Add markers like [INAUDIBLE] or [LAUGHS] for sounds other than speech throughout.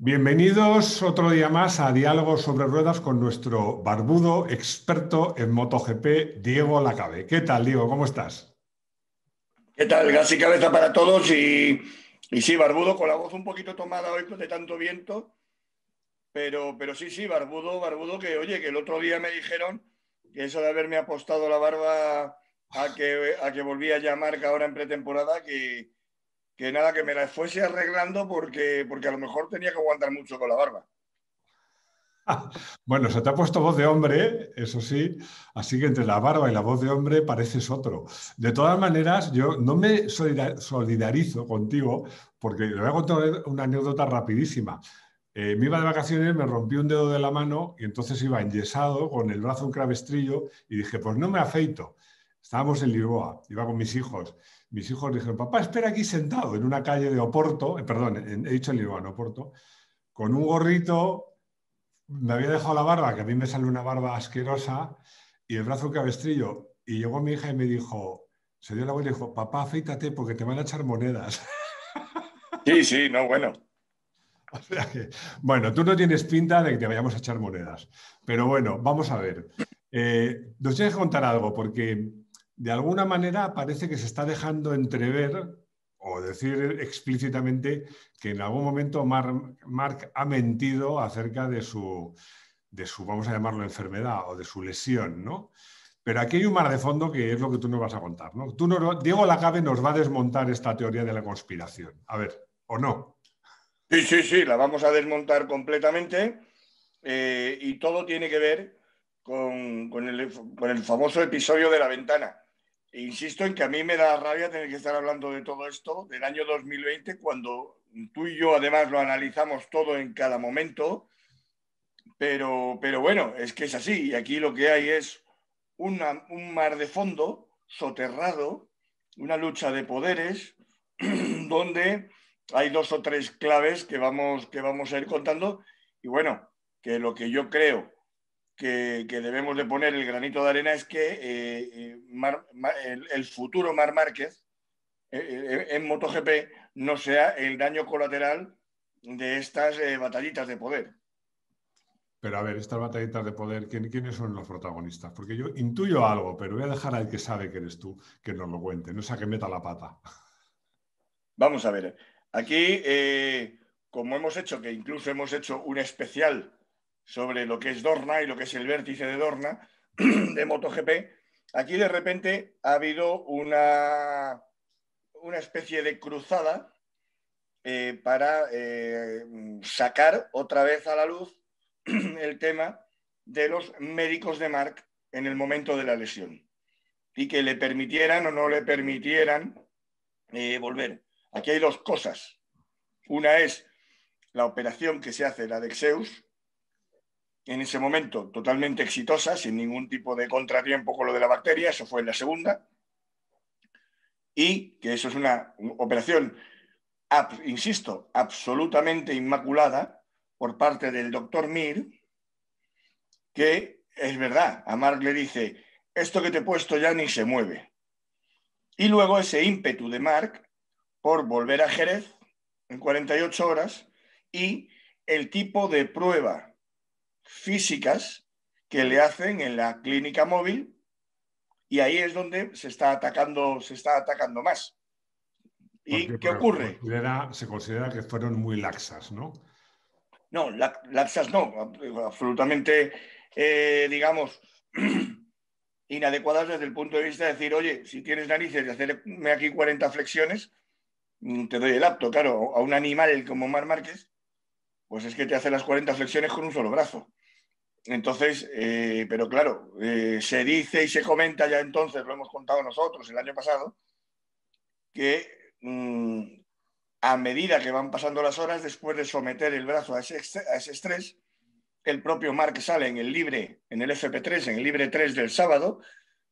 Bienvenidos otro día más a Diálogos sobre Ruedas con nuestro barbudo experto en MotoGP, Diego Lacabe. ¿Qué tal, Diego? ¿Cómo estás? ¿Qué tal? Gas y cabeza para todos y, sí, barbudo, con la voz un poquito tomada hoy de tanto viento, pero, pero sí, sí, barbudo, barbudo, que oye, que el otro día me dijeron que eso de haberme apostado la barba a que, a que volvía a llamar ahora en pretemporada, que, que nada, que me la fuese arreglando porque, porque a lo mejor tenía que aguantar mucho con la barba. [LAUGHS] Bueno, se te ha puesto voz de hombre, eso sí, así que entre la barba y la voz de hombre pareces otro. De todas maneras, yo no me solidarizo contigo porque le voy a contar una anécdota rapidísima. Eh, me iba de vacaciones, me rompí un dedo de la mano y entonces iba enyesado con el brazo un cravestrillo y dije, pues no me afeito. Estábamos en Lisboa, iba con mis hijos mis hijos dijeron, papá, espera aquí sentado en una calle de Oporto, eh, perdón, he dicho en Líbano, Oporto, con un gorrito, me había dejado la barba, que a mí me sale una barba asquerosa, y el brazo cabestrillo. Y llegó mi hija y me dijo, se dio la vuelta y dijo, papá, afeítate porque te van a echar monedas. [LAUGHS] Sí, sí, no, bueno. [LAUGHS] bueno, tú no tienes pinta de que te vayamos a echar monedas. Pero bueno, vamos a ver. Eh, nos tienes que contar algo, porque de alguna manera parece que se está dejando entrever o decir explícitamente que en algún momento Mark, ha mentido acerca de su, de su, vamos a llamarlo, enfermedad o de su lesión, ¿no? Pero aquí hay un mar de fondo que es lo que tú nos vas a contar, ¿no? Tú Diego Lacabe nos va a desmontar esta teoría de la conspiración. A ver, ¿o no? Sí, sí, sí, la vamos a desmontar completamente eh, y todo tiene que ver con, el, con el famoso episodio de la ventana. Insisto en que a mí me da rabia tener que estar hablando de todo esto del año 2020 cuando tú y yo además lo analizamos todo en cada momento, pero, pero bueno, es que es así y aquí lo que hay es un mar de fondo soterrado, una lucha de poderes [CLEARS THROAT] donde hay dos o tres claves que vamos, que vamos a ir contando. Y bueno, que lo que yo creo que, debemos de poner el granito de arena es que eh, eh, el, futuro Mar Márquez eh, en MotoGP no sea el daño colateral de estas batallitas de poder. Pero a ver, estas batallitas de poder, ¿quiénes son los protagonistas? Porque yo intuyo algo, pero voy a dejar al que sabe que eres tú que nos lo cuente, no sea que meta la pata. Vamos a ver, aquí, como hemos hecho, que incluso hemos hecho un especial sobre lo que es Dorna y lo que es el vértice de Dorna [CLEARS THROAT] de MotoGP, aquí de repente ha habido una, una especie de cruzada eh, para eh, sacar otra vez a la luz [CLEARS THROAT] el tema de los médicos de Mark en el momento de la lesión y que le permitieran o no le permitieran eh, volver. Aquí hay dos cosas. Una es la operación que se hace, la de Exeus, en ese momento totalmente exitosa, sin ningún tipo de contratiempo con lo de la bacteria, eso fue en la segunda, y que eso es una operación, insisto, absolutamente inmaculada por parte del doctor Mir, que es verdad, a Mark le dice, esto que te he puesto ya ni se mueve. Y luego ese ímpetu de Mark por volver a Jerez en 48 horas y el tipo de prueba físicas que le hacen en la clínica móvil y ahí es donde se está atacando, se está atacando más. ¿Y qué ocurre? Se considera, que fueron muy laxas, ¿no? No, laxas no, absolutamente, eh, digamos, [CLEARS THROAT] inadecuadas desde el punto de vista de decir, oye, si tienes narices de hacerme aquí 40 flexiones, mm, te doy el apto, claro, a un animal como Mar Márquez, pues es que te hace las 40 flexiones con un solo brazo. Entonces, eh, pero claro, eh, se dice y se comenta ya entonces, lo hemos contado nosotros el año pasado, que mm, a medida que van pasando las horas, después de someter el brazo a ese, a ese estrés, el propio Mark sale en el libre, en el FP3, en el libre 3 del sábado,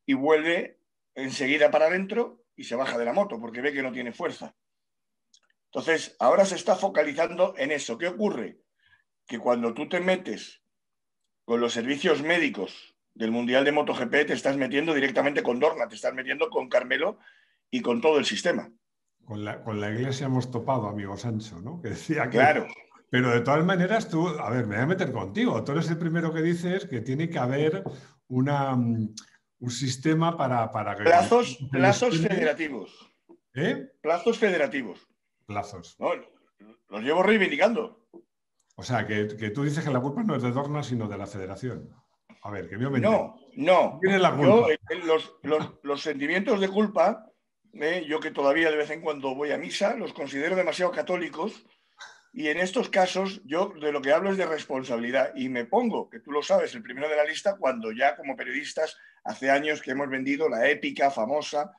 y vuelve enseguida para adentro y se baja de la moto porque ve que no tiene fuerza. Entonces, ahora se está focalizando en eso. ¿Qué ocurre? Que cuando tú te metes con los servicios médicos del Mundial de MotoGP te estás metiendo directamente con Dorna, te estás metiendo con Carmelo y con todo el sistema. Con la, con la iglesia hemos topado, amigo Sancho, ¿no? Que decía que, claro. Pero de todas maneras, tú, a ver, me voy a meter contigo. Tú eres el primero que dices que tiene que haber una, mm, un sistema para... para plazos, plazos federativos. ¿Eh? Plazos federativos. Plazos. los llevo reivindicando. O sea, que, tú dices que la culpa no es de Dorna, sino de la federación. A ver, que me No, no. ¿Quién la culpa? los, sentimientos de culpa, eh, yo que todavía de vez en cuando voy a misa, los considero demasiado católicos. Y en estos casos, yo de lo que hablo es de responsabilidad. Y me pongo, que tú lo sabes, el primero de la lista, cuando ya como periodistas, hace años que hemos vendido la épica famosa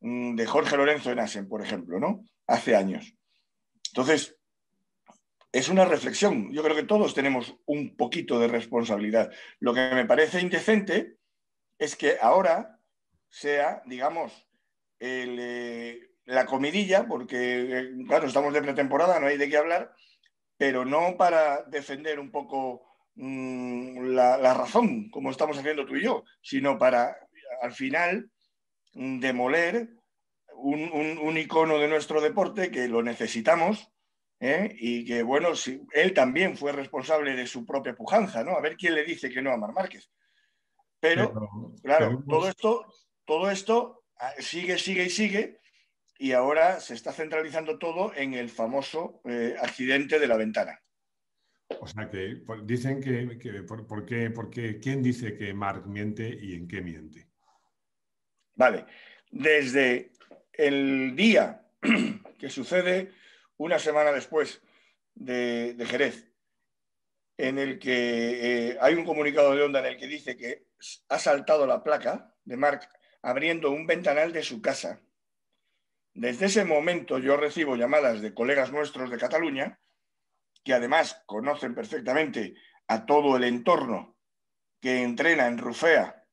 mm, de Jorge Lorenzo en Asen, por ejemplo, ¿no? Hace años. Entonces, es una reflexión. Yo creo que todos tenemos un poquito de responsabilidad. Lo que me parece indecente es que ahora sea, digamos, eh, la comidilla, porque, eh, claro, estamos de pretemporada, no hay de qué hablar, pero no para defender un poco mm, la, razón, como estamos haciendo tú y yo, sino para, al final, demoler un icono de nuestro deporte que lo necesitamos ¿eh? y que, bueno, si, él también fue responsable de su propia pujanza, ¿no? A ver quién le dice que no a Mar Márquez. Pero, claro, todo esto, todo esto ah, sigue, sigue y sigue, y ahora se está centralizando todo en el famoso eh, accidente de la ventana. O sea que dicen que, por, qué, porque, ¿quién dice que Mark miente y en qué miente? Vale, desde el día [CLEARS THROAT] que sucede una semana después de, Jerez, en el que eh, hay un comunicado de Onda en el que dice que ha saltado la placa de Marc abriendo un ventanal de su casa. Desde ese momento yo recibo llamadas de colegas nuestros de Cataluña, que además conocen perfectamente a todo el entorno que entrena en Rufea,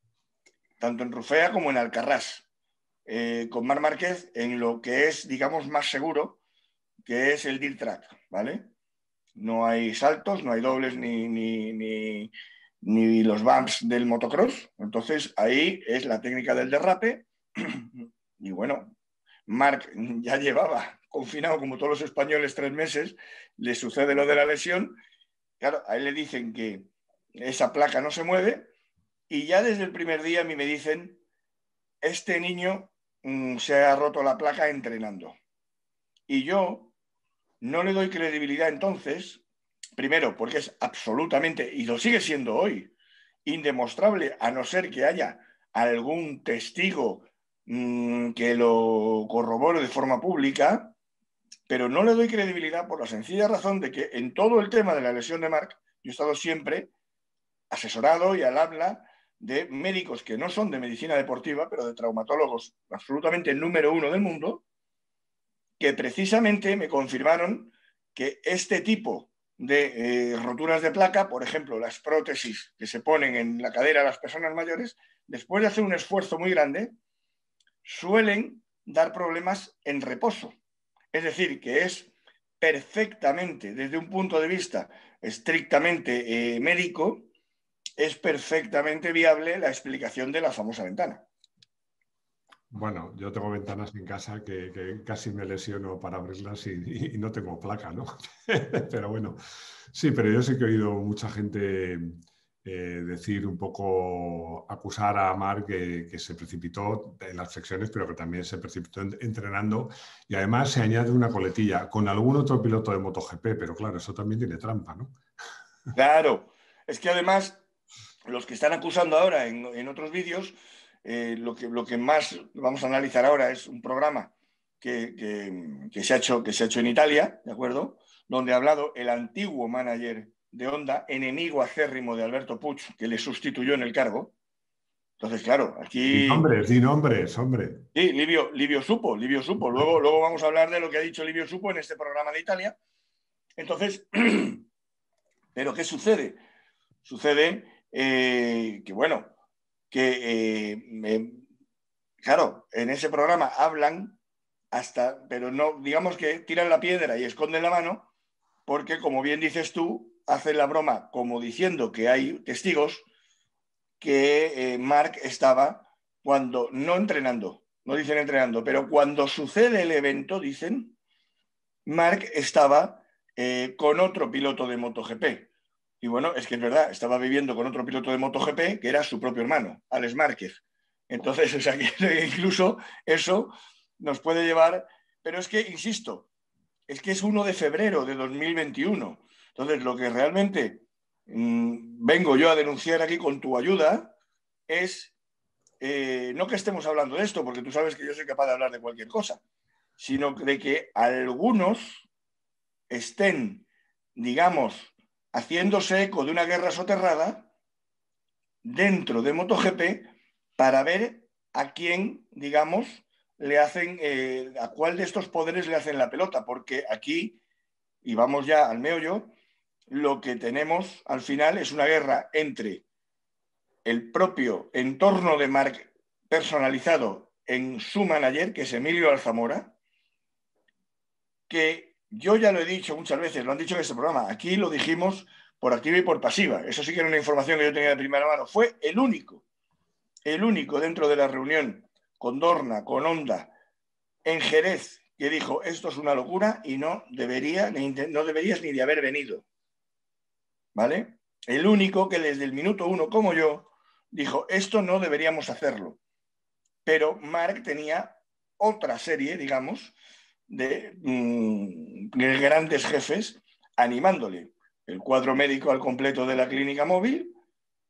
tanto en Rufea como en Alcarrás, eh, con Mar Márquez en lo que es, digamos, más seguro, que es el dirt track, ¿vale? No hay saltos, no hay dobles ni, ni, los bumps del motocross. Entonces ahí es la técnica del derrape. [CLEARS THROAT] Y bueno, Mark ya llevaba confinado como todos los españoles tres meses, le sucede lo de la lesión. Claro, a él le dicen que esa placa no se mueve y ya desde el primer día a mí me dicen, este niño mm, se ha roto la placa entrenando. Y yo, no le doy credibilidad entonces, primero porque es absolutamente, y lo sigue siendo hoy, indemostrable, a no ser que haya algún testigo mm, que lo corrobore de forma pública, pero no le doy credibilidad por la sencilla razón de que en todo el tema de la lesión de Mark, yo he estado siempre asesorado y al habla de médicos que no son de medicina deportiva, pero de traumatólogos absolutamente número uno del mundo, que precisamente me confirmaron que este tipo de eh, roturas de placa, por ejemplo, las prótesis que se ponen en la cadera a las personas mayores, después de hacer un esfuerzo muy grande, suelen dar problemas en reposo. Es decir, que es perfectamente, desde un punto de vista estrictamente eh, médico, es perfectamente viable la explicación de la famosa ventana. Bueno, yo tengo ventanas en casa que, casi me lesiono para abrirlas y, no tengo placa, ¿no? [LAUGHS] pero bueno, sí, pero yo sí que he oído mucha gente eh, decir un poco, acusar a Mar que, se precipitó en las secciones, pero que también se precipitó entrenando. Y además se añade una coletilla con algún otro piloto de MotoGP, pero claro, eso también tiene trampa, ¿no? Claro, es que además los que están acusando ahora en otros vídeos eh, lo, que, lo que más vamos a analizar ahora es un programa que, se ha hecho, que se ha hecho en Italia, ¿de acuerdo? Donde ha hablado el antiguo manager de Honda, enemigo acérrimo de Alberto Puig, que le sustituyó en el cargo. Entonces, claro, aquí... Nombres, sin nombres, hombre. Sí, Livio, Livio supo, Livio supo. Luego, luego vamos a hablar de lo que ha dicho Livio supo en este programa de Italia. Entonces, [CLEARS THROAT] ¿pero qué sucede? Sucede eh, que, bueno, que, eh, claro, en ese programa hablan hasta, pero no, digamos que tiran la piedra y esconden la mano, porque como bien dices tú, hacen la broma como diciendo que hay testigos que eh, Mark estaba cuando, no entrenando, no dicen entrenando, pero cuando sucede el evento, dicen, Mark estaba eh, con otro piloto de MotoGP. Y bueno, es que es verdad, estaba viviendo con otro piloto de MotoGP que era su propio hermano, Alex Márquez. Entonces, [LAUGHS] o que incluso eso nos puede llevar, pero es que, insisto, es que es 1 de febrero de 2021. Entonces, lo que realmente mm, vengo yo a denunciar aquí con tu ayuda es, eh, no que estemos hablando de esto, porque tú sabes que yo soy capaz de hablar de cualquier cosa, sino de que algunos estén, digamos, haciéndose eco de una guerra soterrada dentro de MotoGP para ver a quién, digamos, le hacen, eh, a cuál de estos poderes le hacen la pelota, porque aquí, y vamos ya al meollo, lo que tenemos al final es una guerra entre el propio entorno de Marc personalizado en su manager, que es Emilio Alzamora, que yo ya lo he dicho muchas veces, lo han dicho en este programa, aquí lo dijimos por activa y por pasiva, eso sí que era una información que yo tenía de primera mano, fue el único, el único dentro de la reunión con Dorna, con Honda, en Jerez, que dijo, esto es una locura y no, debería, no deberías ni de haber venido. ¿Vale? El único que desde el minuto uno, como yo, dijo, esto no deberíamos hacerlo. Pero Mark tenía otra serie, digamos, de, mm, de grandes jefes animándole el cuadro médico al completo de la clínica móvil,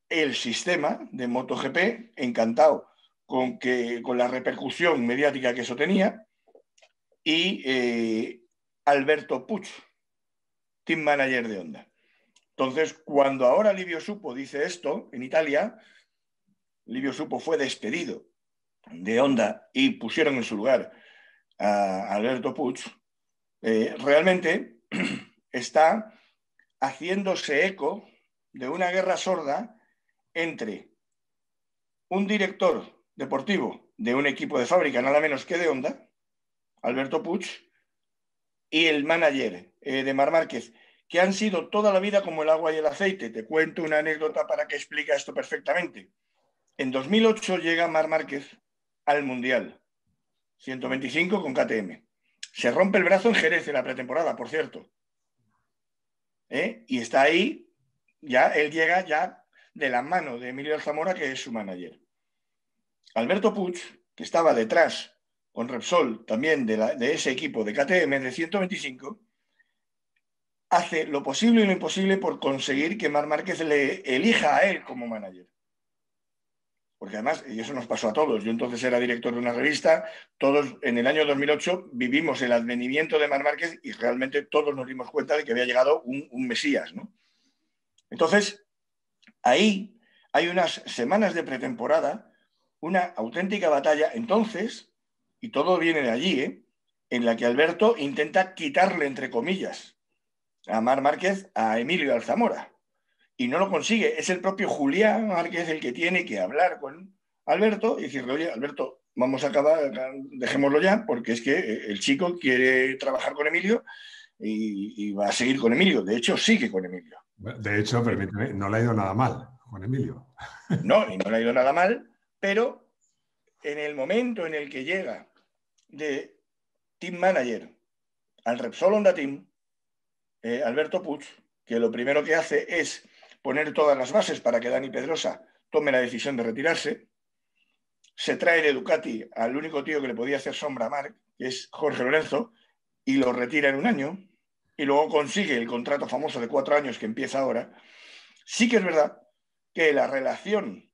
el sistema de MotoGP, encantado con, que, con la repercusión mediática que eso tenía, y eh, Alberto Puch, team manager de Honda. Entonces, cuando ahora Livio Supo dice esto en Italia, Livio Supo fue despedido de Honda y pusieron en su lugar a Alberto Puch, eh, realmente [CLEARS THROAT] está haciéndose eco de una guerra sorda entre un director deportivo de un equipo de fábrica, nada menos que de Honda, Alberto Puch, y el manager eh, de Mar Márquez, que han sido toda la vida como el agua y el aceite. Te cuento una anécdota para que explique esto perfectamente. En 2008 llega Mar Márquez al Mundial, 125 con KTM. Se rompe el brazo en Jerez en la pretemporada, por cierto. ¿Eh? Y está ahí, ya él llega ya de la mano de Emilio Zamora, que es su manager. Alberto Puig, que estaba detrás con Repsol también de, ese equipo de KTM de 125, hace lo posible y lo imposible por conseguir que Mar Márquez le elija a él como manager. Porque además, y eso nos pasó a todos, yo entonces era director de una revista, todos en el año 2008 vivimos el advenimiento de Mar Márquez y realmente todos nos dimos cuenta de que había llegado un, Mesías. ¿no? Entonces, ahí hay unas semanas de pretemporada una auténtica batalla entonces, y todo viene de allí, ¿eh? en la que Alberto intenta quitarle, entre comillas, a Mar Márquez a Emilio Alzamora. Y no lo consigue. Es el propio Julián Márquez el que tiene que hablar con Alberto y decirle, oye, Alberto, vamos a acabar, dejémoslo ya, porque es que eh, el chico quiere trabajar con Emilio y, y va a seguir con Emilio. De hecho, sigue con Emilio. De hecho, permíteme, no le ha ido nada mal con Emilio. No, y no le ha ido nada mal, pero en el momento en el que llega de team manager al Repsol Honda Team, eh, Alberto Puig, que lo primero que hace es poner todas las bases para que Dani Pedrosa tome la decisión de retirarse, se trae de Ducati al único tío que le podía hacer sombra a Marc, que es Jorge Lorenzo, y lo retira en un año, y luego consigue el contrato famoso de cuatro años que empieza ahora, sí que es verdad que la relación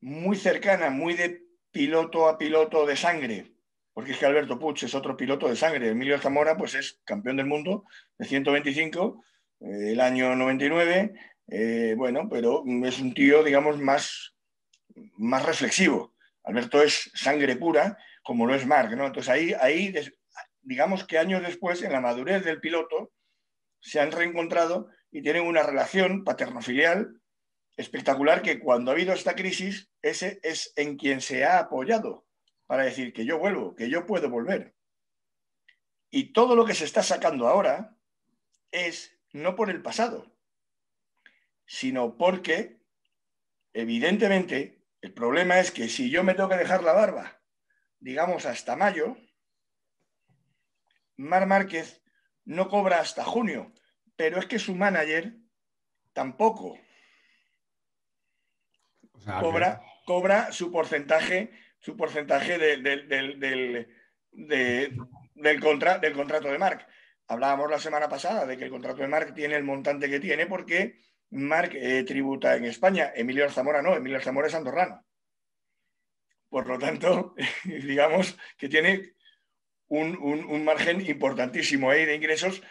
muy cercana, muy de piloto a piloto de sangre, porque es que Alberto Puig es otro piloto de sangre. Emilio Zamora, pues es campeón del mundo de 125, eh, el año 99, eh, bueno, pero es un tío, digamos, más, más reflexivo. Alberto es sangre pura, como lo es Marc, ¿no? Entonces ahí, ahí, digamos que años después, en la madurez del piloto, se han reencontrado y tienen una relación paterno-filial espectacular que cuando ha habido esta crisis, ese es en quien se ha apoyado para decir que yo vuelvo, que yo puedo volver. Y todo lo que se está sacando ahora es no por el pasado, sino porque, evidentemente, el problema es que si yo me tengo que dejar la barba, digamos hasta mayo, Mar Márquez no cobra hasta junio, pero es que su manager tampoco cobra, cobra su porcentaje, su porcentaje del, del, del, contrato de Mark. Hablábamos la semana pasada de que el contrato de Mark tiene el montante que tiene porque Mark eh, tributa en España. Emilio Zamora no, Emilio Zamora es andorrano. Por lo tanto, [LAUGHS] digamos que tiene un, margen importantísimo ahí de ingresos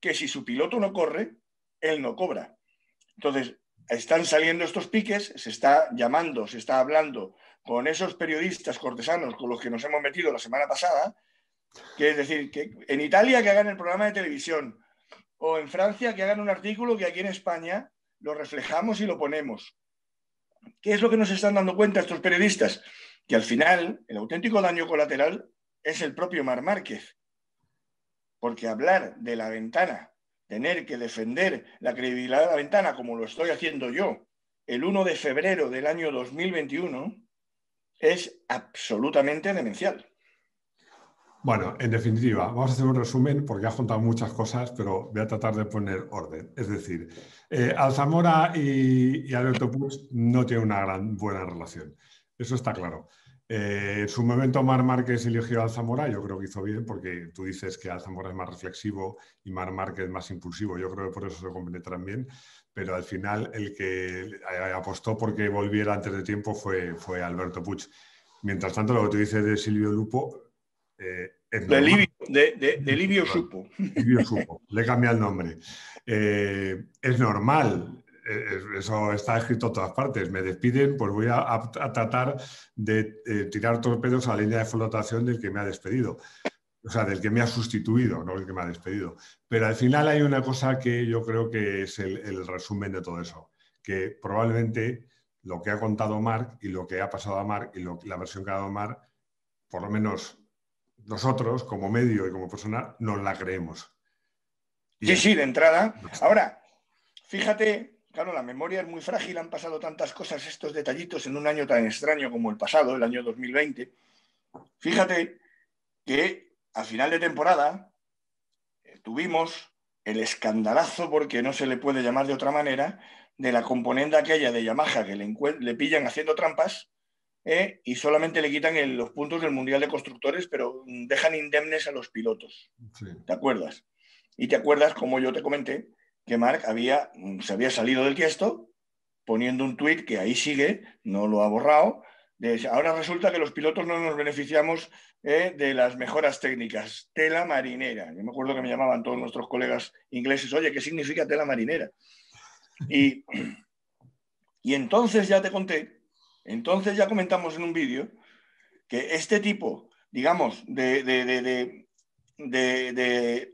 que si su piloto no corre, él no cobra. Entonces, están saliendo estos piques, se está llamando, se está hablando con esos periodistas cortesanos con los que nos hemos metido la semana pasada, que es decir, que en Italia que hagan el programa de televisión o en Francia que hagan un artículo que aquí en España lo reflejamos y lo ponemos. ¿Qué es lo que nos están dando cuenta estos periodistas? Que al final el auténtico daño colateral es el propio Mar Márquez. Porque hablar de la ventana, tener que defender la credibilidad de la ventana como lo estoy haciendo yo el 1 de febrero del año 2021, es absolutamente demencial. Bueno, en definitiva, vamos a hacer un resumen porque has contado muchas cosas, pero voy a tratar de poner orden. Es decir, eh, Alzamora y, y Alberto Puig no tienen una gran buena relación. Eso está claro. Eh, en su momento Mar Márquez eligió a Alzamora, yo creo que hizo bien porque tú dices que Alzamora es más reflexivo y Mar Márquez más impulsivo, yo creo que por eso se compenetran bien, pero al final el que apostó porque volviera antes de tiempo fue, fue Alberto Puig. Mientras tanto, lo que tú dices de Silvio Lupo... Eh, de, Livio, de, Livio Supo. Livio Supo, le cambia el nombre. Eh, es normal, eso está escrito en todas partes. Me despiden, pues voy a, tratar de eh, tirar torpedos a la línea de flotación del que me ha despedido. O sea, del que me ha sustituido, no el que me ha despedido. Pero al final hay una cosa que yo creo que es el, resumen de todo eso, que probablemente lo que ha contado Mark y lo que ha pasado a Mark y la versión que ha dado Mark, por lo menos nosotros como medio y como persona, nos la creemos. sí, sí, de entrada. Ahora, fíjate Claro, la memoria es muy frágil, han pasado tantas cosas, estos detallitos en un año tan extraño como el pasado, el año 2020. Fíjate que a final de temporada eh, tuvimos el escandalazo, porque no se le puede llamar de otra manera, de la componente aquella de Yamaha que le, pillan haciendo trampas eh, y solamente le quitan los puntos del Mundial de Constructores, pero dejan indemnes a los pilotos. ¿Te acuerdas? Y te acuerdas, como yo te comenté, que Mark había, mm, se había salido del tiesto poniendo un tuit que ahí sigue, no lo ha borrado. ahora resulta que los pilotos no nos beneficiamos eh, de las mejoras técnicas. Tela marinera. Yo me acuerdo que me llamaban todos nuestros colegas ingleses, oye, ¿qué significa tela marinera? Y, [CLEARS THROAT] y entonces ya te conté, entonces ya comentamos en un vídeo que este tipo, digamos, de, de, de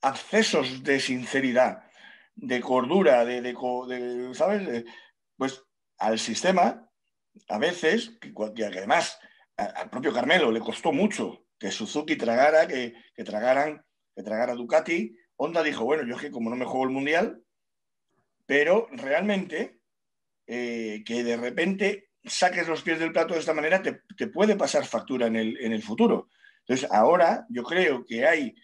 accesos de sinceridad, de cordura, de, ¿sabes? Pues al sistema, a veces, que, además al propio Carmelo le costó mucho que Suzuki tragara, que, tragaran, que tragara Ducati. Honda dijo, bueno, yo es que como no me juego el mundial, pero realmente eh, que de repente saques los pies del plato de esta manera te, puede pasar factura en el, en el futuro. Entonces, ahora yo creo que hay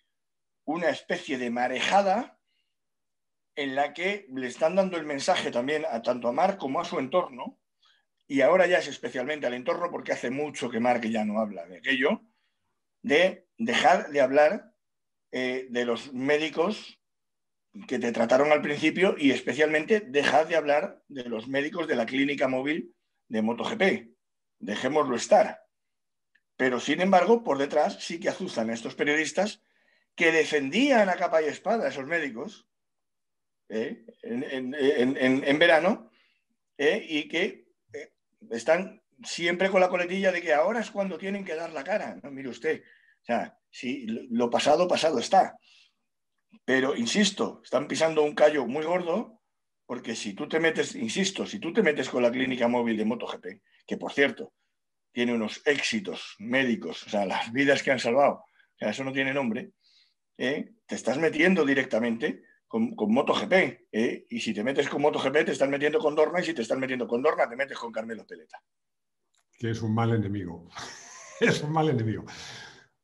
una especie de marejada en la que le están dando el mensaje también a tanto a Mark como a su entorno, y ahora ya es especialmente al entorno porque hace mucho que Mark ya no habla de aquello, de dejar de hablar eh, de los médicos que te trataron al principio y especialmente dejar de hablar de los médicos de la clínica móvil de MotoGP. Dejémoslo estar. Pero sin embargo, por detrás sí que azuzan a estos periodistas que defendían a capa y espada a esos médicos ¿eh? en, verano ¿eh? y que eh, están siempre con la coletilla de que ahora es cuando tienen que dar la cara. No, mire usted, o sea, si lo pasado, pasado está. Pero, insisto, están pisando un callo muy gordo porque si tú te metes, insisto, si tú te metes con la clínica móvil de MotoGP, que por cierto, tiene unos éxitos médicos, o sea, las vidas que han salvado, o sea, eso no tiene nombre, ¿eh? te estás metiendo directamente con, MotoGP. ¿eh? Y si te metes con MotoGP, te estás metiendo con Dorna, y si te estás metiendo con Dorna, te metes con Carmelo Peleta. Que es un mal enemigo. [LAUGHS] es un mal enemigo.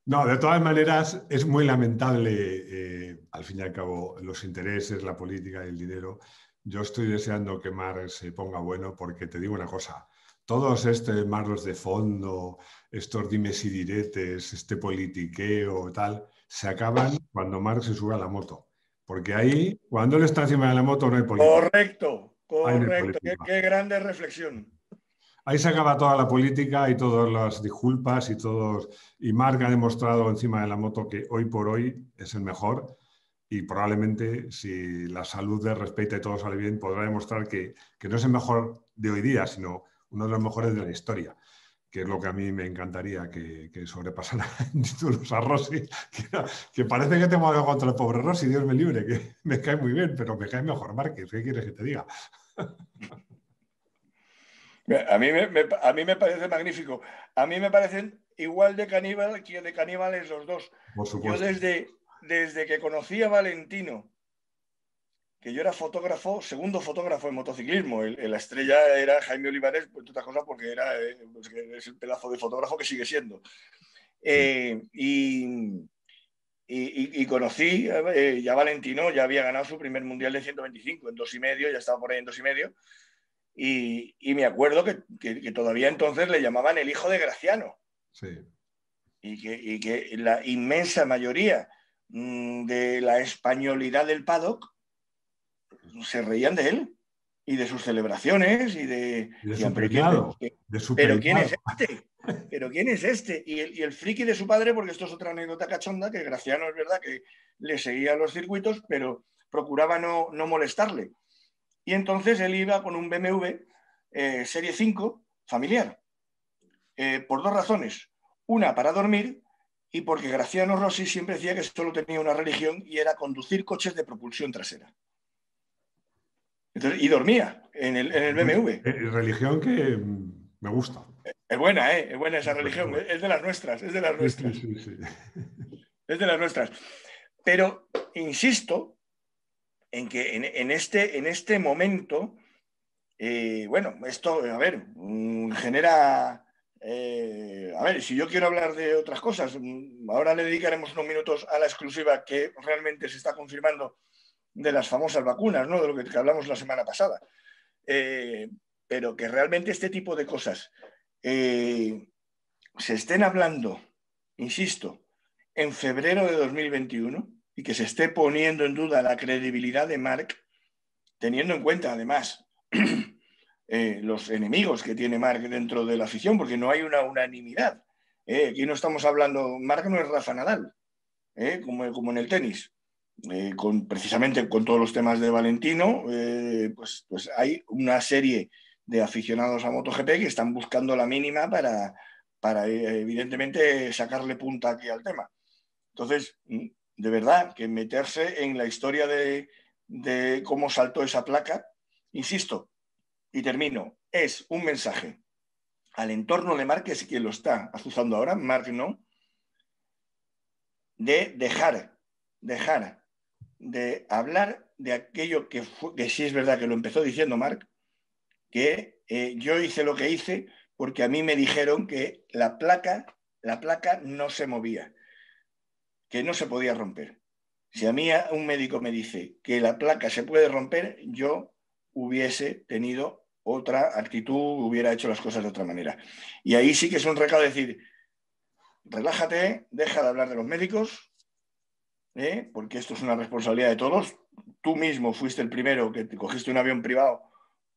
No, de todas maneras, es muy lamentable, eh, al fin y al cabo, los intereses, la política y el dinero. Yo estoy deseando que Mar se ponga bueno porque te digo una cosa, todos estos maros de fondo, estos dimes y diretes, este politiqueo, tal, se acaban cuando Mar se sube a la moto. Porque ahí, cuando él está encima de la moto, no hay política. Correcto, correcto. qué grande reflexión. Ahí se acaba toda la política y todas las disculpas y todos. Y Marc ha demostrado encima de la moto que hoy por hoy es el mejor y probablemente si la salud le respeta y todo sale bien, podrá demostrar que, no es el mejor de hoy día, sino uno de los mejores de la historia, que es lo que a mí me encantaría que, que sobrepasara [LAUGHS] en títulos a Rossi, que, parece que tengo algo contra el pobre Rossi, Dios me libre, que me cae muy bien, pero me cae mejor Márquez, ¿qué quieres que te diga? [LAUGHS] A mí, me, a mí me parece magnífico. A mí me parecen igual de caníbal que de caníbales los dos. yo desde, desde que conocí a Valentino, que yo era fotógrafo, segundo fotógrafo en motociclismo, la estrella era Jaime Olivares, pues otra cosa porque era eh, pues, es el pedazo de fotógrafo que sigue siendo. Eh, y, y, conocí eh, ya Valentino, ya había ganado su primer mundial de 125 en dos y medio, ya estaba por ahí en dos y medio. Y, me acuerdo que, todavía entonces le llamaban el hijo de Graciano. Sí. Y que, la inmensa mayoría mm, de la españolidad del paddock se reían de él y de sus celebraciones y de... de su pero, pero ¿quién es este? ¿Pero quién es este? Y el, y el, friki de su padre, porque esto es otra anécdota cachonda, que Graciano es verdad que le seguía los circuitos, pero procuraba no, no molestarle. Y entonces él iba con un BMW eh, Serie 5 familiar, eh, por dos razones. Una, para dormir, y porque Graciano Rossi siempre decía que solo tenía una religión y era conducir coches de propulsión trasera. y dormía en el, BMW. Eh, religión que me gusta. Es buena, ¿eh? Es buena esa religión. Es de las nuestras, es de las nuestras. Es de las nuestras. Pero, insisto, en que en, este, en este momento, eh, bueno, esto, a ver, mm, genera... Eh, a ver, si yo quiero hablar de otras cosas, mm, ahora le dedicaremos unos minutos a la exclusiva que realmente se está confirmando de las famosas vacunas, ¿no? De lo que, hablamos la semana pasada. Eh, pero que realmente este tipo de cosas se estén hablando, insisto, en febrero de 2021, y que se esté poniendo en duda la credibilidad de Mark, teniendo en cuenta además [CLEARS THROAT] eh, los enemigos que tiene Mark dentro de la afición, porque no hay una unanimidad. Eh, aquí no estamos hablando, Mark no es Rafa Nadal, eh, como, como, en el tenis. con, precisamente con todos los temas de Valentino, pues, pues hay una serie de aficionados a MotoGP que están buscando la mínima para, para evidentemente sacarle punta aquí al tema. Entonces, de verdad, que meterse en la historia de, cómo saltó esa placa, insisto, y termino, es un mensaje al entorno de Mark, es quien lo está azuzando ahora, Mark no, de dejar, dejar de hablar de aquello que, que sí es verdad que lo empezó diciendo Mark, que eh, yo hice lo que hice porque a mí me dijeron que la placa, la placa no se movía que no se podía romper. Si a mí un médico me dice que la placa se puede romper, yo hubiese tenido otra actitud, hubiera hecho las cosas de otra manera. Y ahí sí que es un recado decir, relájate, deja de hablar de los médicos, ¿eh? porque esto es una responsabilidad de todos. Tú mismo fuiste el primero que te cogiste un avión privado,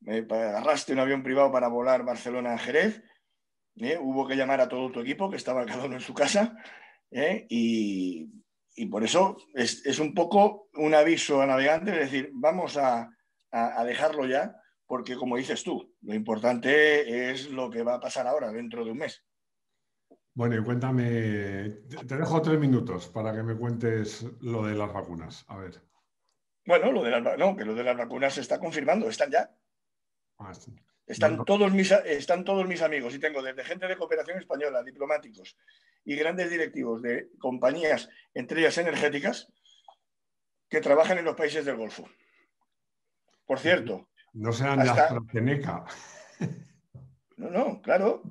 eh, agarraste un avión privado para volar Barcelona a Jerez, ¿eh? hubo que llamar a todo tu equipo que estaba cada uno en su casa ¿eh? y, por eso es, un poco un aviso a navegantes, es decir, vamos a, dejarlo ya, porque como dices tú, lo importante es lo que va a pasar ahora, dentro de un mes. Bueno, y cuéntame, te dejo tres minutos para que me cuentes lo de las vacunas. A ver. Bueno, lo de las, no, que lo de las vacunas se está confirmando, están ya. Ah, están, todos mis, están todos mis amigos y tengo desde gente de cooperación española, diplomáticos y grandes directivos de compañías, entre ellas energéticas, que trabajan en los países del Golfo. Por cierto. No sean hasta... de AstraZeneca. No, no, claro.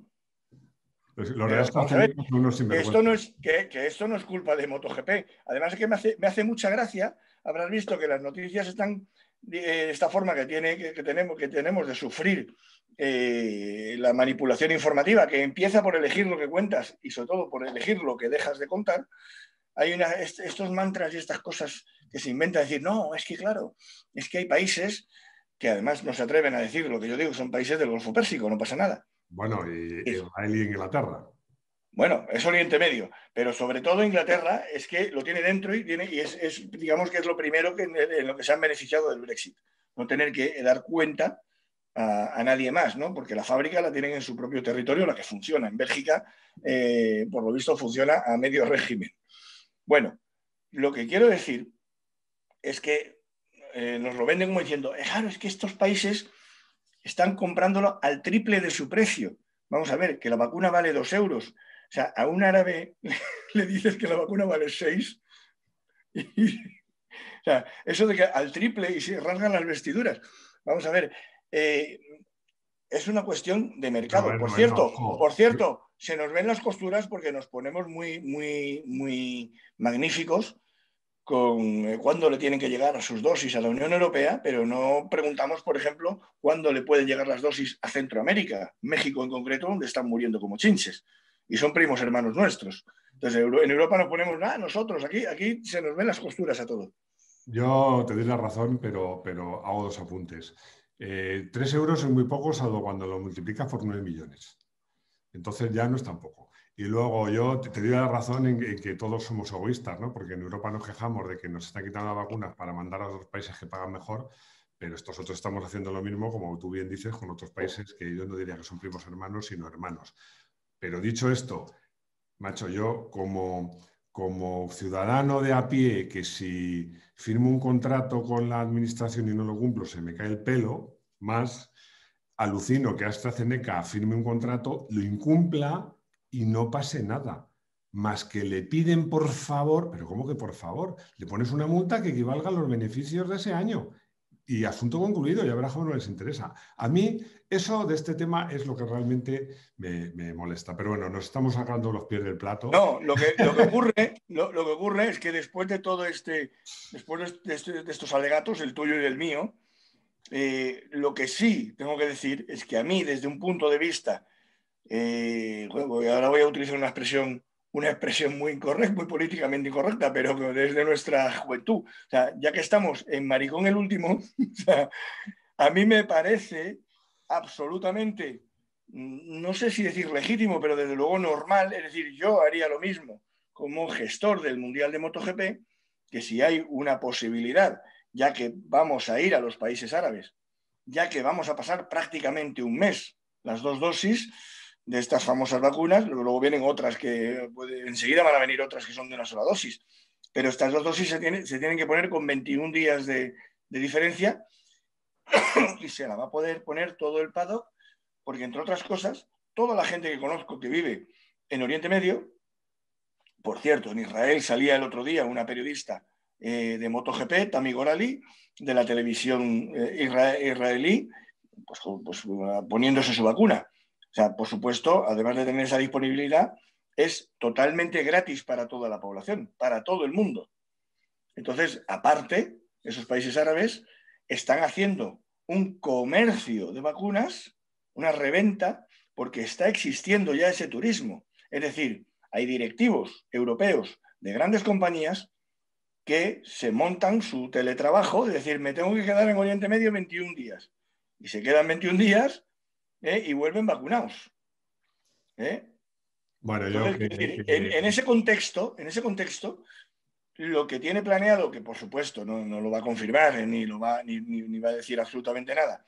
Pues esto no es, que, esto no es culpa de MotoGP. Además es que me hace, me hace mucha gracia, habrás visto que las noticias están esta forma que, tiene, que, tenemos, que tenemos de sufrir eh, la manipulación informativa, que empieza por elegir lo que cuentas y sobre todo por elegir lo que dejas de contar, hay una, estos mantras y estas cosas que se inventan, decir, no, es que claro, es que hay países que además no se atreven a decir lo que yo digo, son países del Golfo Pérsico, no pasa nada. Bueno, y Israel y Inglaterra. Bueno, es Oriente Medio, pero sobre todo Inglaterra es que lo tiene dentro y, tiene, y es, digamos que es lo primero que, en lo que se han beneficiado del Brexit. No tener que dar cuenta a, nadie más, ¿no? Porque la fábrica la tienen en su propio territorio, la que funciona. En Bélgica, eh, por lo visto, funciona a medio régimen. Bueno, lo que quiero decir es que eh, nos lo venden como diciendo, eh, claro, es que estos países están comprándolo al triple de su precio. Vamos a ver, que la vacuna vale dos euros. O sea, a un árabe [LAUGHS] le dices que la vacuna vale seis. [LAUGHS] o sea, eso de que al triple y se rasgan las vestiduras. Vamos a ver, eh, es una cuestión de mercado. por cierto, por cierto, se nos ven las costuras porque nos ponemos muy, muy, muy magníficos con eh, cuándo le tienen que llegar a sus dosis a la Unión Europea, pero no preguntamos, por ejemplo, cuándo le pueden llegar las dosis a Centroamérica, México en concreto, donde están muriendo como chinches. Y son primos hermanos nuestros. Entonces, en Europa nos ponemos, nada, nosotros, aquí, aquí se nos ven las costuras a todo. Yo te doy la razón, pero, pero hago dos apuntes. Eh, tres euros es muy poco, salvo cuando lo multiplicas por nueve millones. Entonces ya no es tan poco. Y luego yo te, doy la razón en, que todos somos egoístas, ¿no? porque en Europa nos quejamos de que nos están quitando las vacunas para mandar a otros países que pagan mejor, pero estos otros estamos haciendo lo mismo, como tú bien dices, con otros países que yo no diría que son primos hermanos, sino hermanos. Pero dicho esto, macho, yo como, como ciudadano de a pie, que si firmo un contrato con la administración y no lo cumplo, se me cae el pelo, más alucino que AstraZeneca firme un contrato, lo incumpla y no pase nada. Más que le piden por favor, pero ¿cómo que por favor? Le pones una multa que equivalga a los beneficios de ese año. Y asunto concluido, ya verás cómo no les interesa. A mí eso de este tema es lo que realmente me, molesta. Pero bueno, nos estamos sacando los pies del plato. No, lo que, ocurre, lo, que ocurre es que después de todo este, después de, este, estos alegatos, el tuyo y el mío, eh, lo que sí tengo que decir es que a mí, desde un punto de vista eh, ahora voy a utilizar una expresión, una expresión muy incorrecta, muy políticamente incorrecta, pero desde nuestra juventud. ya que estamos en Maricón el último, [LAUGHS] a mí me parece absolutamente, mm, no sé si decir legítimo, pero desde luego normal, es decir, yo haría lo mismo como gestor del Mundial de MotoGP, que si hay una posibilidad, ya que vamos a ir a los países árabes, ya que vamos a pasar prácticamente un mes las dos dosis, de estas famosas vacunas, luego vienen otras que enseguida van a venir otras que son de una sola dosis, pero estas dos dosis se, se tienen que poner con 21 días de, diferencia [COUGHS] y se la va a poder poner todo el paddock, porque entre otras cosas, toda la gente que conozco que vive en Oriente Medio, por cierto, en Israel salía el otro día una periodista eh, de MotoGP, Tami Gorali, de la televisión eh, israelí, pues, pues, poniéndose su vacuna. O sea, por supuesto, además de tener esa disponibilidad, es totalmente gratis para toda la población, para todo el mundo. Entonces, aparte, esos países árabes están haciendo un comercio de vacunas, una reventa, porque está existiendo ya ese turismo. Es decir, hay directivos europeos de grandes compañías que se montan su teletrabajo, es decir, me tengo que quedar en Oriente Medio 21 días. Y se quedan 21 días ¿eh? y vuelven vacunados. ¿eh? Bueno, yo en, ese contexto, en ese contexto, lo que tiene planeado, que por supuesto no, lo va a confirmar ni, lo va, ni, va a decir absolutamente nada,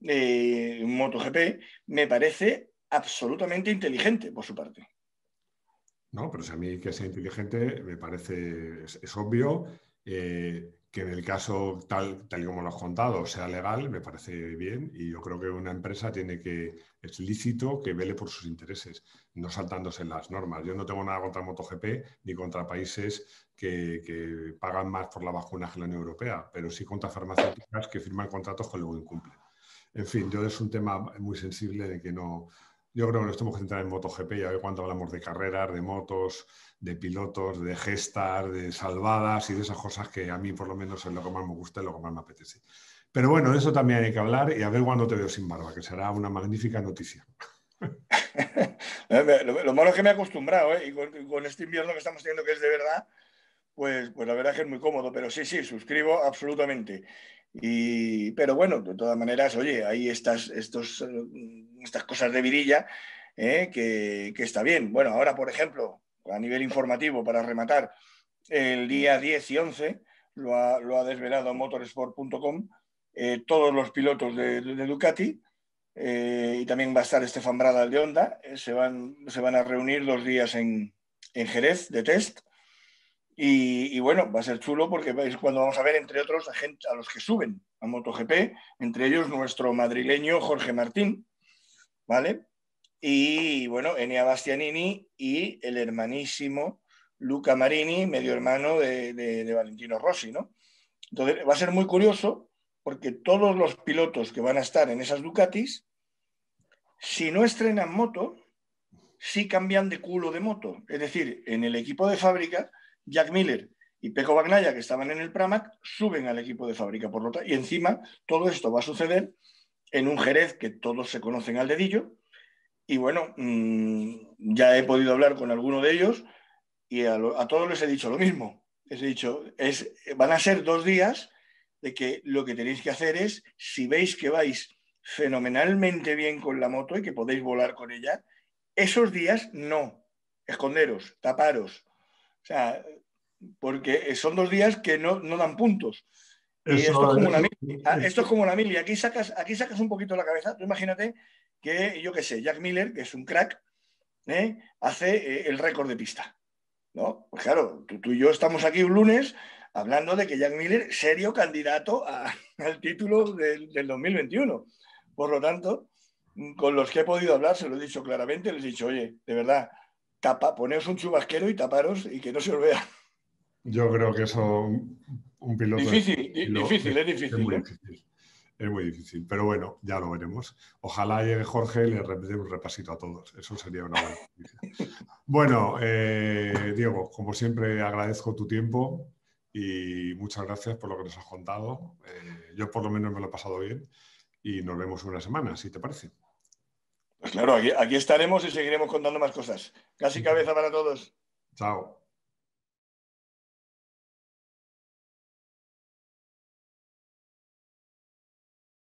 eh, MotoGP, me parece absolutamente inteligente por su parte. No, pero si a mí que sea inteligente me parece, es, obvio. Eh, que en el caso tal, tal y como lo has contado sea legal, me parece bien y yo creo que una empresa tiene que, es lícito que vele por sus intereses, no saltándose las normas. Yo no tengo nada contra MotoGP ni contra países que, que pagan más por la vacuna que la Unión Europea, pero sí contra farmacéuticas que firman contratos que luego incumplen. En fin, yo es un tema muy sensible de que no, yo creo que nos tenemos que centrar en MotoGP y a ver cuando hablamos de carreras, de motos, de pilotos, de gestas, de salvadas y de esas cosas que a mí por lo menos es lo que más me gusta y lo que más me apetece. Pero bueno, de eso también hay que hablar y a ver cuándo te veo sin barba, que será una magnífica noticia. [LAUGHS] lo, malo es que me he acostumbrado, ¿eh? y con, este invierno que estamos teniendo, que es de verdad, pues, pues la verdad es que es muy cómodo, pero sí, sí, suscribo absolutamente. Y, pero bueno, de todas maneras, oye, hay estas, estos, estas cosas de virilla ¿eh? que, que, está bien. Bueno, ahora, por ejemplo, a nivel informativo, para rematar, el día 10 y 11 lo ha, lo ha desvelado motorsport.com eh, todos los pilotos de, Ducati eh, y también va a estar Estefan Bradal de Honda. Eh, se, van, se van a reunir dos días en, Jerez de test. Y, bueno, va a ser chulo porque es cuando vamos a ver, entre otros, a, los que suben a MotoGP, entre ellos nuestro madrileño Jorge Martín, ¿vale? Y bueno, Enea Bastianini y el hermanísimo Luca Marini, medio hermano de, de Valentino Rossi, ¿no? Entonces va a ser muy curioso porque todos los pilotos que van a estar en esas Ducatis, si no estrenan moto, sí cambian de culo de moto. Es decir, en el equipo de fábrica, Jack Miller y Peco Bagnaya, que estaban en el Pramac, suben al equipo de fábrica. Por lo y encima, todo esto va a suceder en un Jerez que todos se conocen al dedillo. Y bueno, mm, ya he podido hablar con alguno de ellos y a, a, todos les he dicho lo mismo. Les he dicho, es, van a ser dos días de que lo que tenéis que hacer es, si veis que vais fenomenalmente bien con la moto y que podéis volar con ella, esos días no, esconderos, taparos. O sea, porque son dos días que no, dan puntos. Y esto, es como una mili. Ah, esto es como una mili. Aquí sacas, aquí sacas un poquito la cabeza. Tú imagínate que, yo qué sé, Jack Miller, que es un crack, ¿eh? hace eh, el récord de pista. ¿no? Pues claro, tú, y yo estamos aquí un lunes hablando de que Jack Miller, serio candidato [LAUGHS] al título del, 2021. Por lo tanto, con los que he podido hablar, se lo he dicho claramente, les he dicho, oye, de verdad, tapa, poneos un chubasquero y taparos y que no se os vea. Yo creo que eso, un piloto... Difícil, difícil, es, difícil. Es muy difícil. Es muy difícil, pero bueno, ya lo veremos. Ojalá llegue Jorge y le repite un repasito a todos. Eso sería una buena noticia. [LAUGHS] Bueno, eh, Diego, como siempre agradezco tu tiempo y muchas gracias por lo que nos has contado. Eh, yo por lo menos me lo he pasado bien y nos vemos una semana, si te parece. Pues claro, aquí, estaremos y seguiremos contando más cosas. Casi cabeza para todos. Chao.